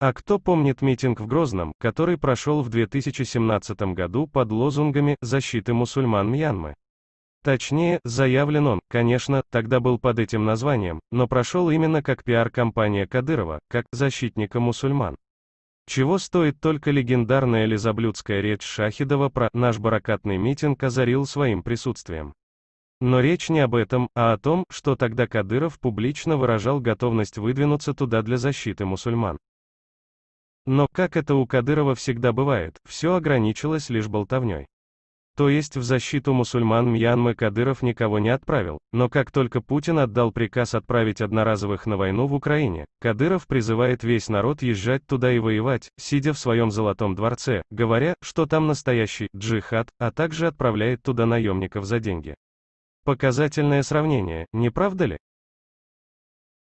А кто помнит митинг в Грозном, который прошел в 2017 году под лозунгами «Защиты мусульман Мьянмы»? Точнее, заявлен он, конечно, тогда был под этим названием, но прошел именно как пиар-компания Кадырова, как «защитника мусульман». Чего стоит только легендарная лизоблюдская речь Шахидова про «наш баракатный митинг» озарил своим присутствием. Но речь не об этом, а о том, что тогда Кадыров публично выражал готовность выдвинуться туда для защиты мусульман. Но, как это у Кадырова всегда бывает, все ограничилось лишь болтовней. То есть в защиту мусульман Мьянмы Кадыров никого не отправил, но как только Путин отдал приказ отправить одноразовых на войну в Украине, Кадыров призывает весь народ езжать туда и воевать, сидя в своем золотом дворце, говоря, что там настоящий джихад, а также отправляет туда наемников за деньги. Показательное сравнение, не правда ли?